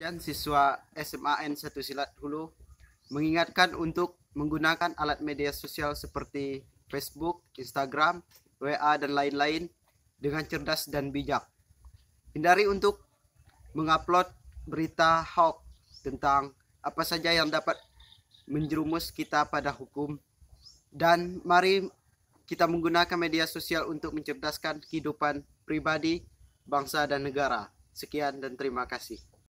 dan siswa SMAN 1 Silat Hulu mengingatkan untuk menggunakan alat media sosial seperti Facebook, Instagram, WA, dan lain-lain dengan cerdas dan bijak. Hindari untuk mengupload berita hoax tentang apa saja yang dapat menjerumus kita pada hukum dan mari kita menggunakan media sosial untuk mencerdaskan kehidupan pribadi, bangsa dan negara. Sekian dan terima kasih.